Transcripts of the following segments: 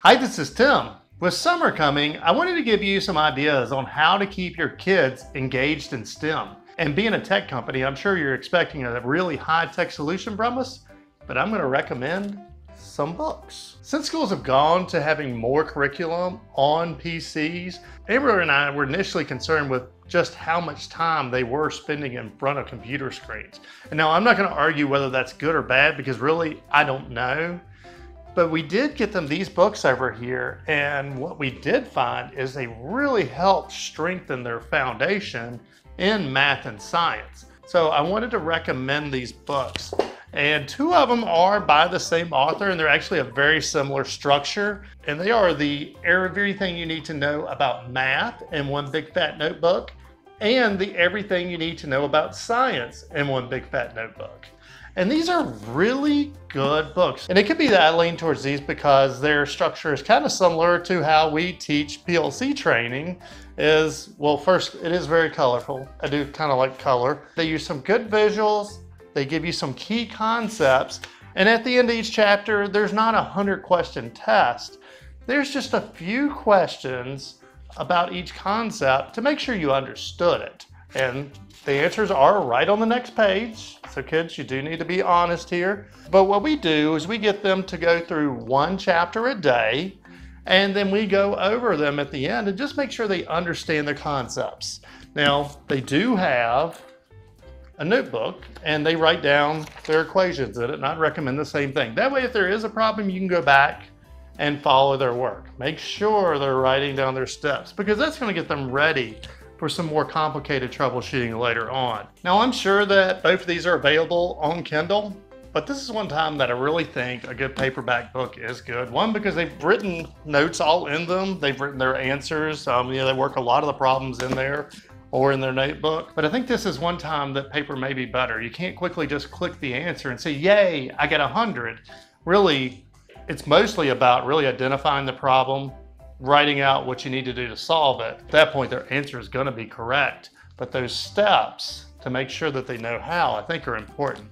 Hi, this is Tim. With summer coming, I wanted to give you some ideas on how to keep your kids engaged in STEM. And being a tech company, I'm sure you're expecting a really high-tech solution from us, but I'm gonna recommend some books. Since schools have gone to having more curriculum on PCs, Amber and I were initially concerned with just how much time they were spending in front of computer screens. And now I'm not gonna argue whether that's good or bad because really I don't know. But we did get them these books over here, and what we did find is they really helped strengthen their foundation in math and science. So I wanted to recommend these books. And two of them are by the same author, and they're actually a very similar structure. And they are the Everything You Need to Know About Math in One Big Fat Notebook, and the Everything You Need to Know About Science in One Big Fat Notebook. And these are really good books. And it could be that I lean towards these because their structure is kind of similar to how we teach PLC training is, well, first, it is very colorful. I do kind of like color. They use some good visuals. They give you some key concepts. And at the end of each chapter, there's not a 100 question test. There's just a few questions about each concept to make sure you understood it. And the answers are right on the next page. So kids, you do need to be honest here. But what we do is we get them to go through one chapter a day and then we go over them at the end and just make sure they understand the concepts. Now, they do have a notebook and they write down their equations in it, I'd recommend the same thing. That way, if there is a problem, you can go back and follow their work. Make sure they're writing down their steps because that's gonna get them ready for some more complicated troubleshooting later on. Now I'm sure that both of these are available on Kindle, but this is one time that I really think a good paperback book is good. One, because they've written notes all in them. They've written their answers. Um, you know, they work a lot of the problems in there or in their notebook. But I think this is one time that paper may be better. You can't quickly just click the answer and say, yay, I get 100. Really, it's mostly about really identifying the problem, writing out what you need to do to solve it. At that point, their answer is going to be correct. But those steps to make sure that they know how, I think are important.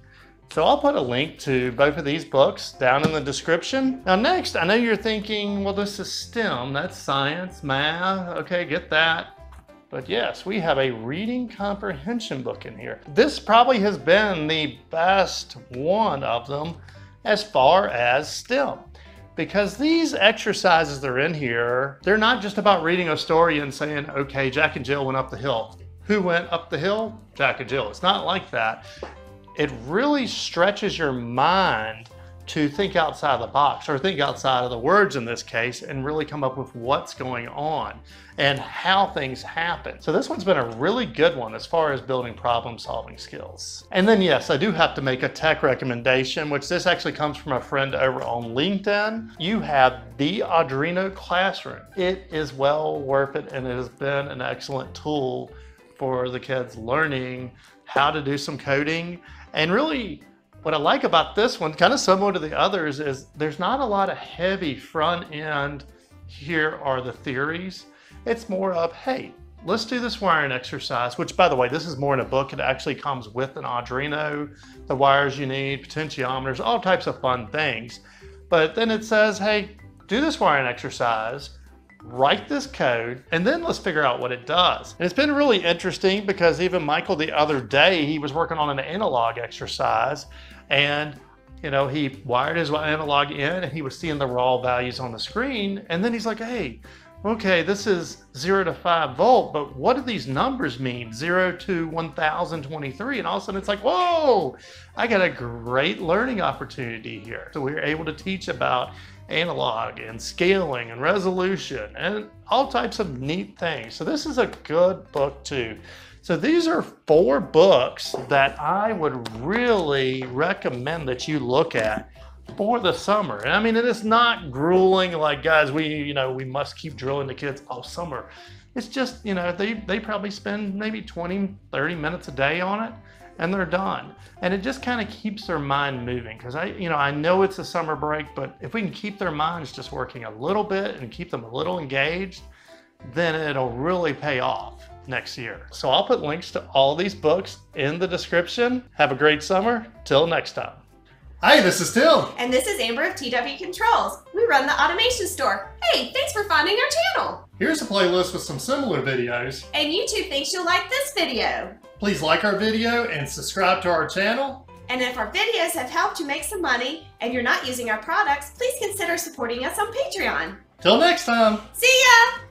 So I'll put a link to both of these books down in the description. Now next, I know you're thinking, well, this is STEM, that's science, math, okay, get that. But yes, we have a reading comprehension book in here. This probably has been the best one of them as far as STEM because these exercises that are in here, they're not just about reading a story and saying, okay, Jack and Jill went up the hill. Who went up the hill? Jack and Jill. It's not like that. It really stretches your mind to think outside the box or think outside of the words in this case and really come up with what's going on and how things happen. So this one's been a really good one as far as building problem solving skills. And then yes, I do have to make a tech recommendation, which this actually comes from a friend over on LinkedIn. You have the Arduino Classroom. It is well worth it and it has been an excellent tool for the kids learning how to do some coding and really what I like about this one, kind of similar to the others, is there's not a lot of heavy front end, here are the theories. It's more of, hey, let's do this wiring exercise, which by the way, this is more in a book. It actually comes with an Arduino, the wires you need, potentiometers, all types of fun things. But then it says, hey, do this wiring exercise, write this code, and then let's figure out what it does. And it's been really interesting because even Michael the other day, he was working on an analog exercise and you know, he wired his analog in and he was seeing the raw values on the screen. And then he's like, hey, okay, this is zero to five volt, but what do these numbers mean? Zero to 1023. And all of a sudden it's like, whoa, I got a great learning opportunity here. So we were able to teach about analog and scaling and resolution and all types of neat things. So this is a good book too. So these are four books that I would really recommend that you look at for the summer. And I mean, it is not grueling like guys, we, you know, we must keep drilling the kids all summer. It's just, you know, they, they probably spend maybe 20, 30 minutes a day on it and they're done. And it just kind of keeps their mind moving because I, you know, I know it's a summer break, but if we can keep their minds just working a little bit and keep them a little engaged, then it'll really pay off next year. So I'll put links to all these books in the description. Have a great summer. Till next time. Hey, this is Tim. And this is Amber of TW Controls. We run the automation store. Hey, thanks for finding our channel. Here's a playlist with some similar videos. And YouTube thinks you'll like this video. Please like our video and subscribe to our channel. And if our videos have helped you make some money and you're not using our products, please consider supporting us on Patreon. Till next time. See ya!